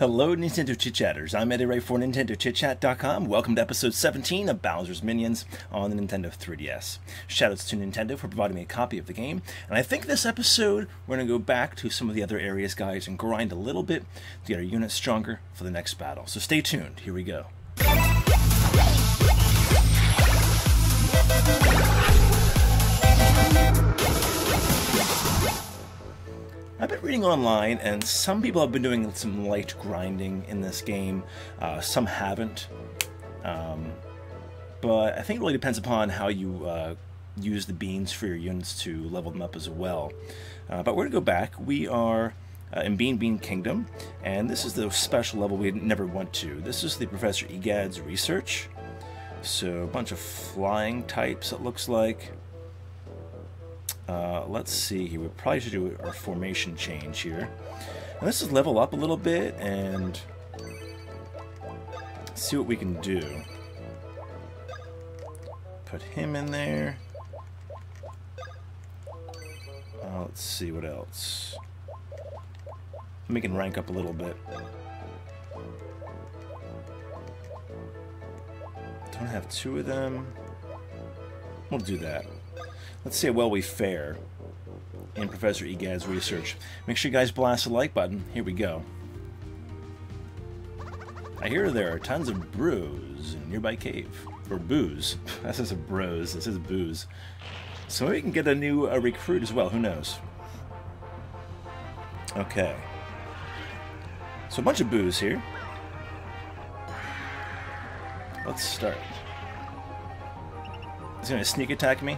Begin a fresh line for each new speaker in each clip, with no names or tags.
Hello, Nintendo Chit Chatters. I'm Eddy Ray for NintendoChitChat.com. Welcome to episode 17 of Bowser's Minions on the Nintendo 3DS. Shoutouts to Nintendo for providing me a copy of the game. And I think this episode, we're going to go back to some of the other areas, guys, and grind a little bit to get our units stronger for the next battle. So stay tuned. Here we go. I've been reading online, and some people have been doing some light grinding in this game. Uh, some haven't. Um, but I think it really depends upon how you uh, use the beans for your units to level them up as well. Uh, but we're going to go back. We are uh, in Beanbean Kingdom, and this is the special level we never went to. This is the Professor Egad's research. So, a bunch of flying types, it looks like. Uh, let's see here. We probably should do our formation change here. This is level up a little bit and see what we can do. Put him in there. Uh, let's see what else. We can rank up a little bit. Don't have two of them. We'll do that. Let's see how well we fare in Professor Egad's research. Make sure you guys blast the like button. Here we go. I hear there are tons of brews in a nearby cave. Or booze. Is a bros. This is booze. So maybe we can get a new uh, recruit as well. Who knows? Okay. So a bunch of Boos here. Let's start. He's going to sneak attack me?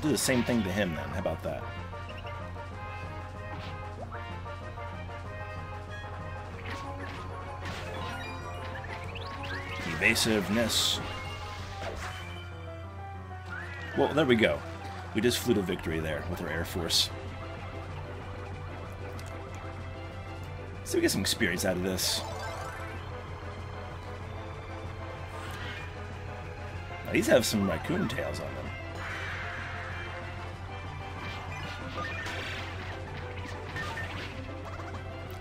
Do the same thing to him then. How about that? Evasiveness. Well, there we go. We just flew to victory there with our Air Force. So we get some experience out of this. Now, these have some raccoon tails on them.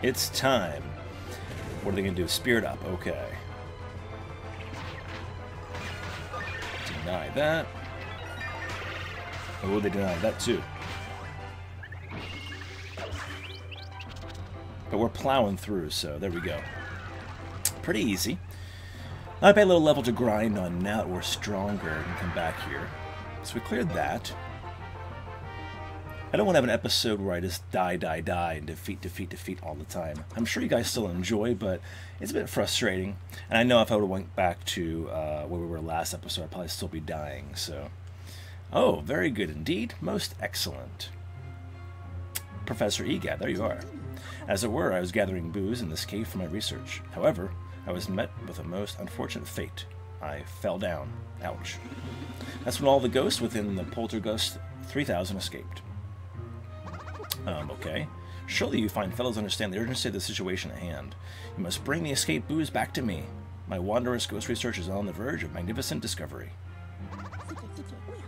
It's time. What are they going to do? Spirit up. Okay. Deny that. Oh, they denied that too. But we're plowing through, so there we go. Pretty easy. I pay a little level to grind on now that we're stronger and come back here. So we cleared that. I don't want to have an episode where I just die, die, die, and defeat, defeat, defeat all the time. I'm sure you guys still enjoy, but it's a bit frustrating. And I know if I would have went back to uh, where we were last episode, I'd probably still be dying. So, oh, very good indeed, most excellent. Professor Egad, there you are. As it were, I was gathering Boos in this cave for my research. However, I was met with a most unfortunate fate. I fell down. Ouch. That's when all the ghosts within the Poltergust 3000 escaped. Um, okay. Surely you fine fellows understand the urgency of the situation at hand. You must bring the escaped Boos back to me. My wanderous ghost research is on the verge of magnificent discovery.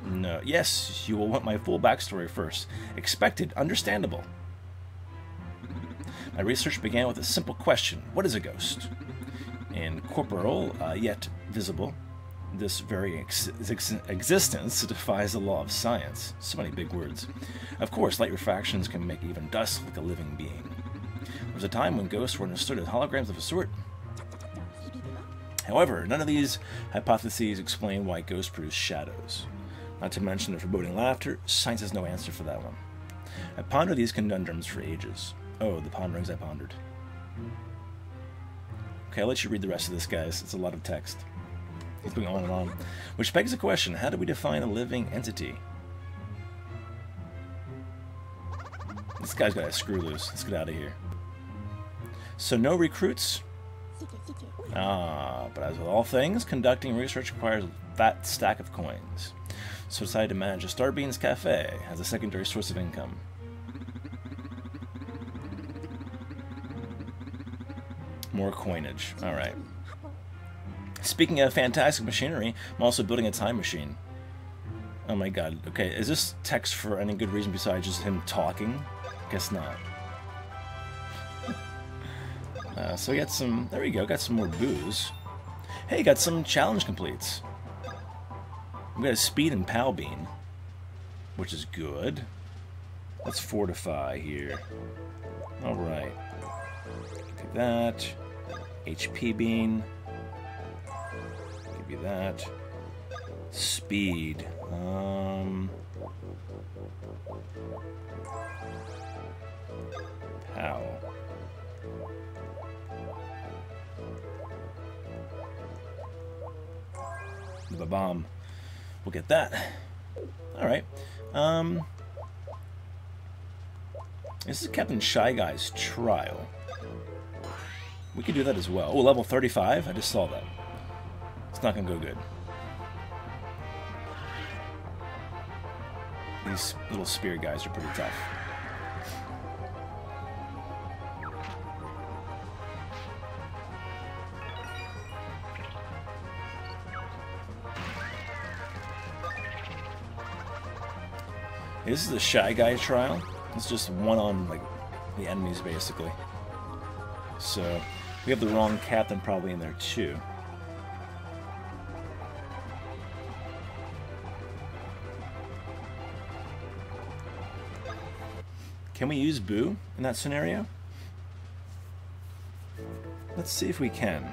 No. Yes, you will want my full backstory first. Expected, understandable. My research began with a simple question What is a ghost? Incorporeal, uh, yet visible, this very ex ex existence defies the law of science. So many big words. Of course, light refractions can make even dust like a living being. There was a time when ghosts were understood as holograms of a sort. However, none of these hypotheses explain why ghosts produce shadows. Not to mention the foreboding laughter, science has no answer for that one. I pondered these conundrums for ages. Oh, the ponderings I pondered. Okay, I'll let you read the rest of this, guys. It's a lot of text. It's going on and on. Which begs the question, how do we define a living entity? This guy's got a screw loose. Let's get out of here. So no recruits? Ah, but as with all things, conducting research requires a fat stack of coins. So decided to manage a Starbeans Cafe as a secondary source of income. More coinage. Alright. Speaking of fantastic machinery, I'm also building a time machine. Oh my god. Okay, is this text for any good reason besides just him talking? Guess not. Uh, so we got some, there we go, got some more Boos. Hey, got some challenge completes. We got a speed and pal bean, which is good. Let's fortify here. Alright. You that. HP bean. That. Speed. Um... Pow. The bomb. We'll get that. Alright. Um... This is Captain Shy Guy's trial. We could do that as well. Oh, level 35? I just saw that. It's not going to go good. These little spear guys are pretty tough. This is the Shy Guy trial. It's just one on like the enemies basically. So we have the wrong captain probably in there too. Can we use Boo in that scenario? Let's see if we can.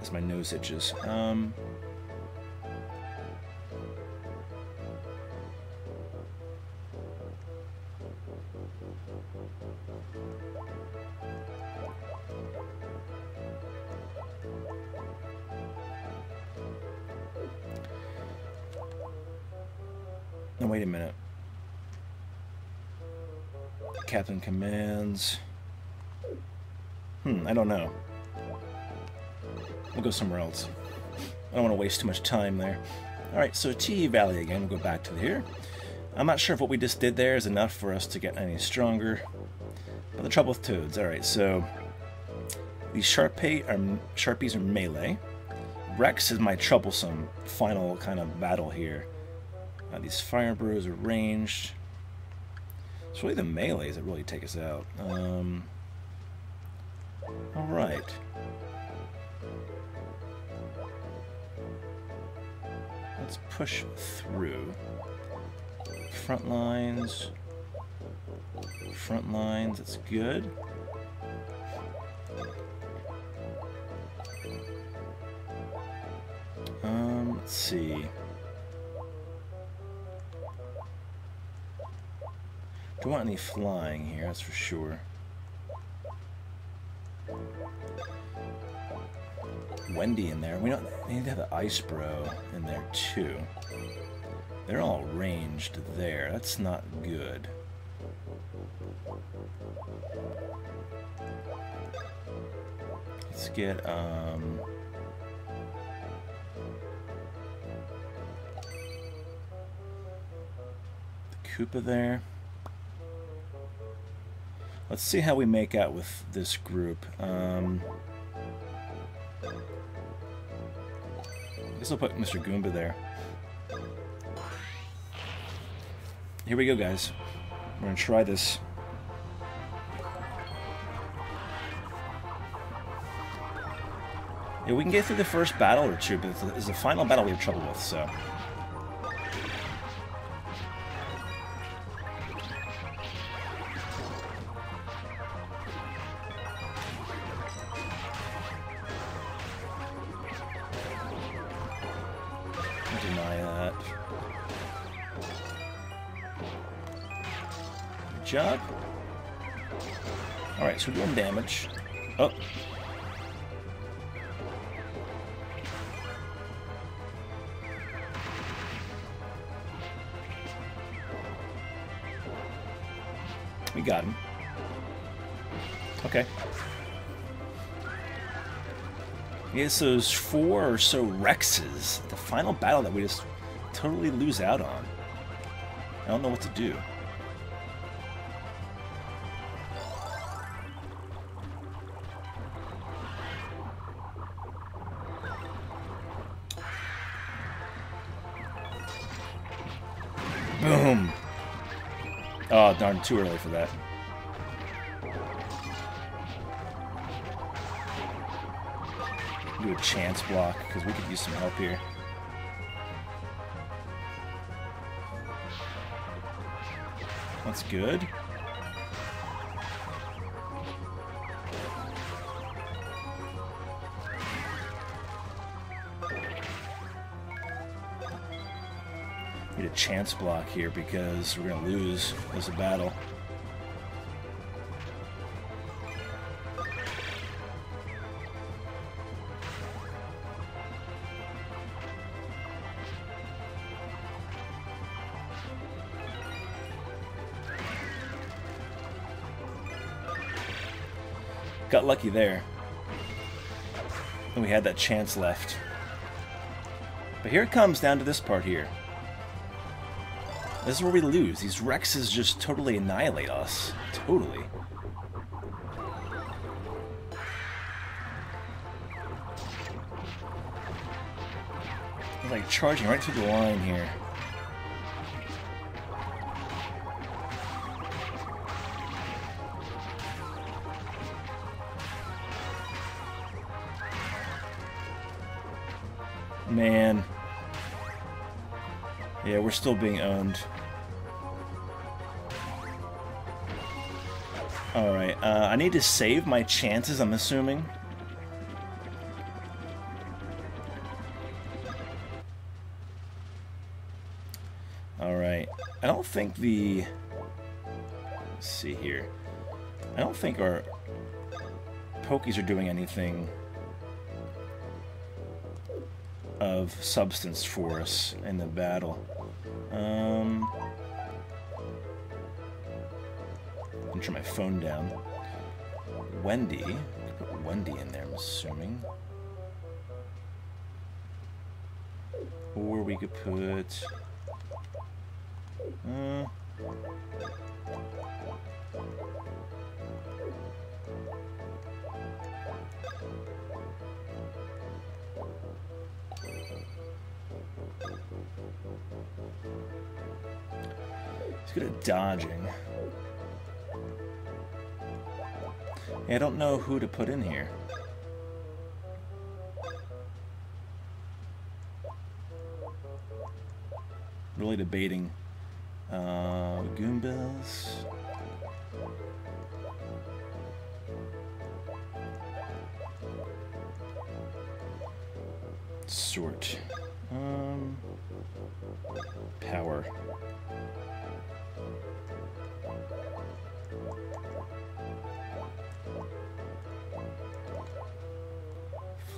As my nose itches. Um, No, wait a minute. Captain commands. Hmm, I don't know. We'll go somewhere else. I don't want to waste too much time there. Alright, so Teehee Valley again. We'll go back to here. I'm not sure if what we just did there is enough for us to get any stronger. But the trouble with toads. Alright, so these Sharpie are, Sharpies are melee. Rex is my troublesome final kind of battle here. Uh, these fire Bros are ranged. It's really the melees that really take us out. Um, Alright. Let's push through. Front lines. Front lines, that's good. Um, let's see. Don't want any flying here, that's for sure. Wendy in there. We don't we need to have the ice bro in there too. They're all ranged there. That's not good. Let's get um the Koopa there. Let's see how we make out with this group. Um, I guess I'll put Mr. Goomba there. Here we go, guys. We're to try this. Yeah, we can get through the first battle or two, but it's the final battle we have trouble with, so... job. Alright, so we're doing damage. Oh. We got him. Okay. Yes, those four or so Rexes. The final battle that we just totally lose out on. I don't know what to do. Boom! Oh, darn, too early for that. Do a chance block, because we could use some help here. That's good. Chance block here because we're going to lose as a battle. Got lucky there. And we had that chance left. But here it comes down to this part here. This is where we lose. These Rexes just totally annihilate us. Totally. like charging right through the line here. Man. Yeah, we're still being owned. Alright, uh, I need to save my chances, I'm assuming. Alright, I don't think the... Let's see here. I don't think our Pokies are doing anything of substance for us in the battle. Um, I'm turn my phone down. Wendy. Put Wendy in there, I'm assuming. Or we could put... Uh, He's good at dodging. I don't know who to put in here. Really debating. Uh, Goombas. Sort. Um, power.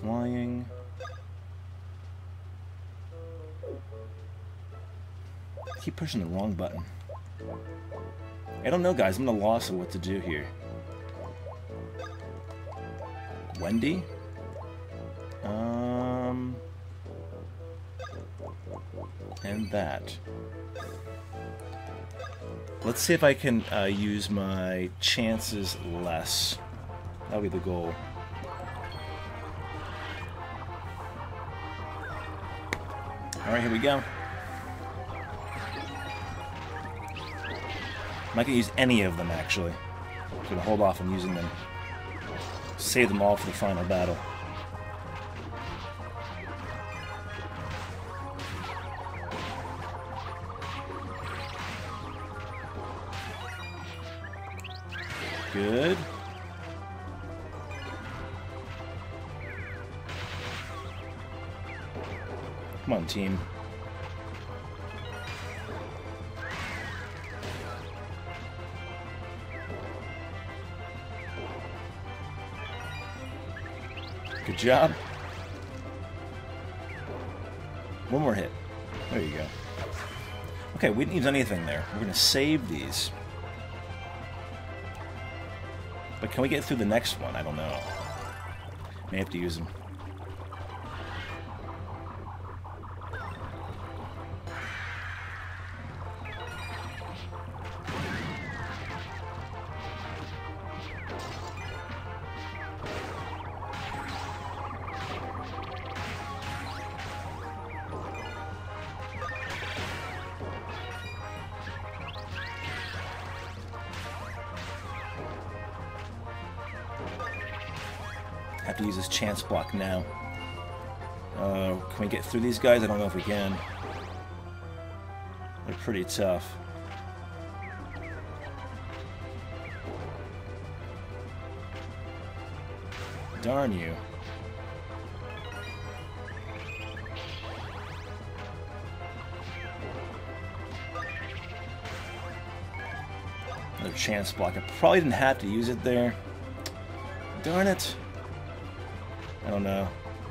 Flying. keep pushing the wrong button. I don't know, guys. I'm at a loss of what to do here. Wendy? And that. Let's see if I can uh, use my chances less. That'll be the goal. Alright, here we go. I'm not going to use any of them, actually. I'm going to hold off on using them. Save them all for the final battle. Good job. One more hit. There you go. Okay, we didn't use anything there. We're going to save these. But can we get through the next one? I don't know. May have to use them. Use this chance block now. Uh, can we get through these guys? I don't know if we can. They're pretty tough. Darn you. Another chance block. I probably didn't have to use it there. Darn it. I don't know.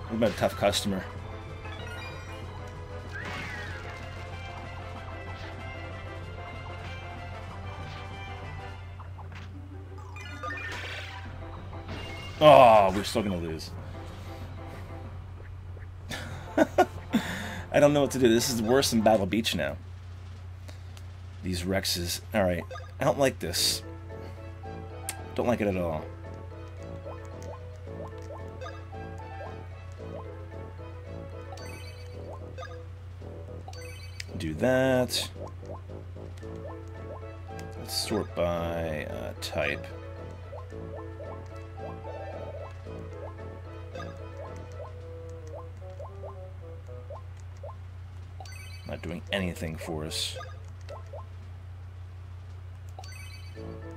We've been a tough customer. Oh, we're still gonna lose. I don't know what to do. This is worse than Battle Beach now. These Rexes. Alright. I don't like this. Don't like it at all. Do that. Let's sort by uh, type. Not doing anything for us.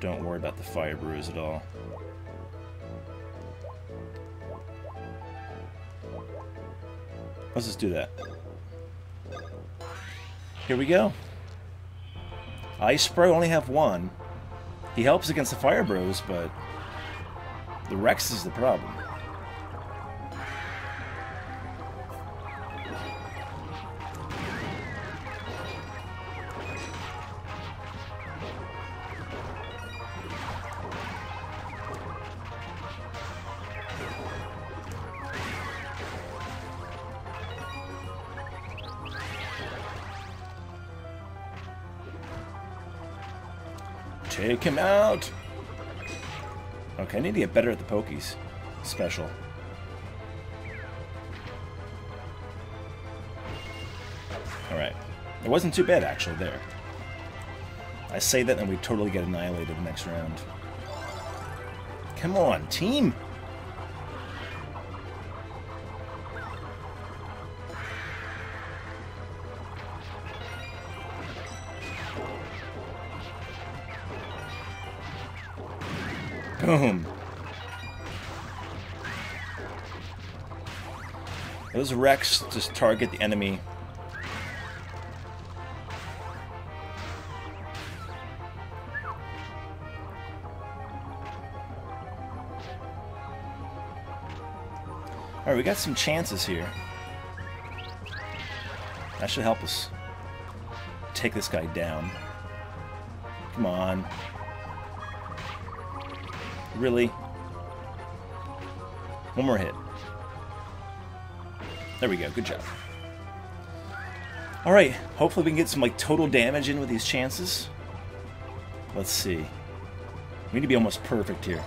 Don't worry about the fire Bros at all. Let's just do that. Here we go. Ice Bro only have one. He helps against the Fire Bros, but the Rex is the problem. To get better at the pokies. Special. Alright. It wasn't too bad, actually, there. I say that and we totally get annihilated next round. Come on, team! Boom. Those wrecks just target the enemy. Alright, we got some chances here. That should help us take this guy down. Come on. Really? One more hit. There we go. Good job. Alright, hopefully we can get some like total damage in with these chances. Let's see. We need to be almost perfect here.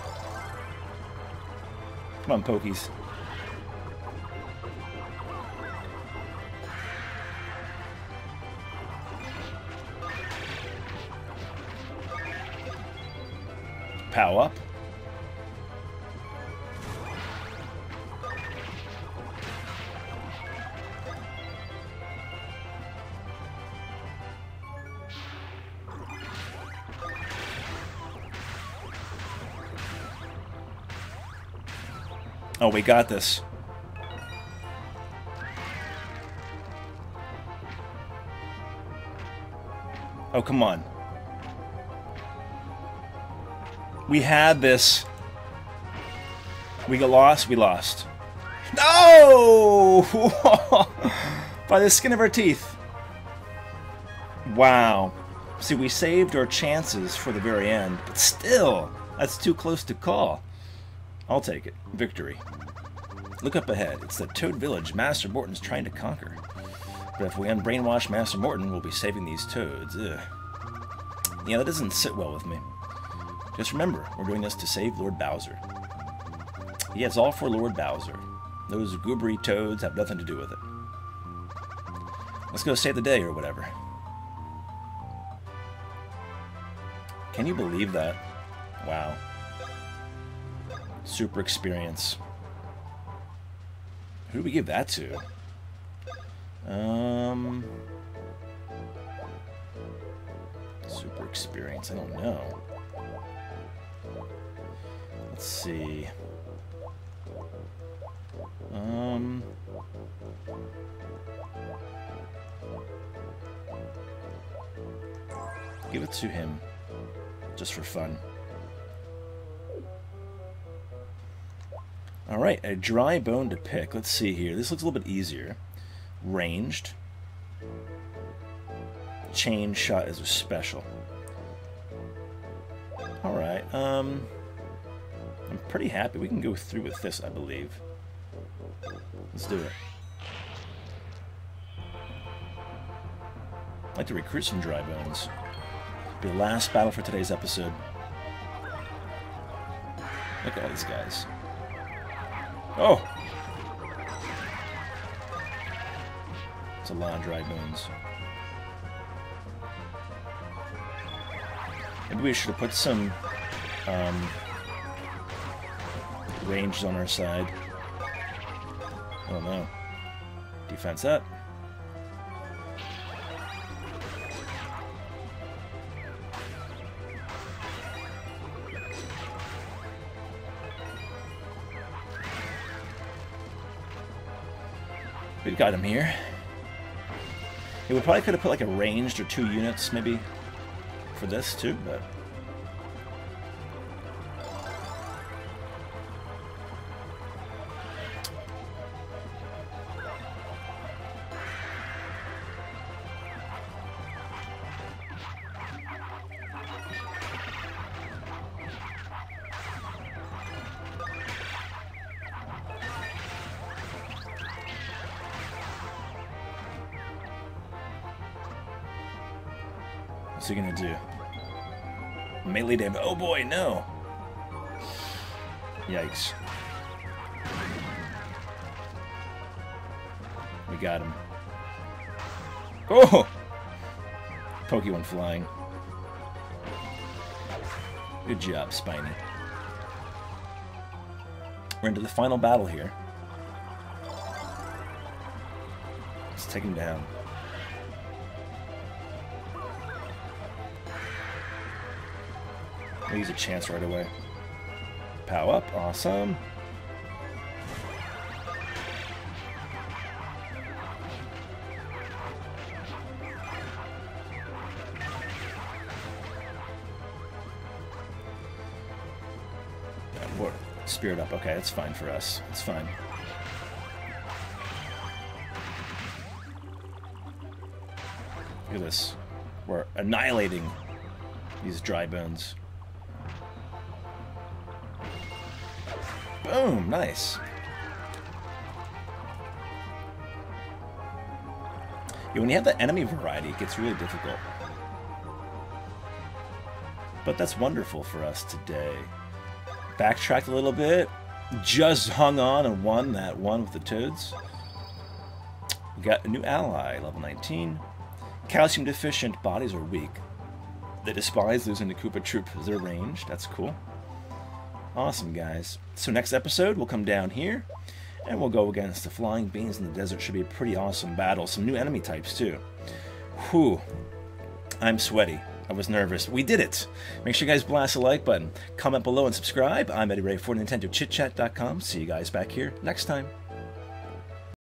Come on, Pokies. Oh, we got this. Oh, come on. We had this. We got lost, we lost. No! By the skin of our teeth. Wow. See, we saved our chances for the very end, but still, that's too close to call. I'll take it. Victory. Look up ahead. It's the Toad Village Master Morton's trying to conquer. But if we unbrainwash Master Morton, we'll be saving these toads. Ugh. Yeah, that doesn't sit well with me. Just remember, we're doing this to save Lord Bowser. Yeah, it's all for Lord Bowser. Those goobery toads have nothing to do with it. Let's go save the day or whatever. Can you believe that? Wow. Super experience. Who do we give that to? Um, super experience. I don't know. Let's see. Um. Give it to him. Just for fun. Alright, a dry bone to pick. Let's see here. This looks a little bit easier. Ranged. Chain shot is a special. Alright, um... I'm pretty happy. We can go through with this, I believe. Let's do it. I'd like to recruit some dry bones. Be the last battle for today's episode. Look at all these guys. Oh! It's a lot of dry bones. Maybe we should have put some um, ranges on our side. I don't know. Defense up. Got him here. Yeah, we probably could have put like a ranged or two units maybe for this too, but What's he gonna do? Melee damage. Oh boy, no! Yikes. We got him. Oh! Pokemon flying. Good job, Spiny. We're into the final battle here. Let's take him down. I'll use a chance right away. Pow up, awesome. Spirit up, okay, that's fine for us. It's fine. Look at this. We're annihilating these dry bones. Boom, nice. Yeah, when you have the enemy variety, it gets really difficult. But that's wonderful for us today. Backtracked a little bit. Just hung on and won that one with the Toads. We got a new ally, level 19. Calcium deficient, bodies are weak. They despise losing to Koopa Troop as they're ranged. That's cool. Awesome, guys. So next episode, we'll come down here, and we'll go against the Flying Beans in the Desert. Should be a pretty awesome battle. Some new enemy types, too. Whew. I'm sweaty. I was nervous. We did it! Make sure you guys blast the like button, comment below, and subscribe. I'm Eddy Ray for NintendoChitChat.com. See you guys back here next time.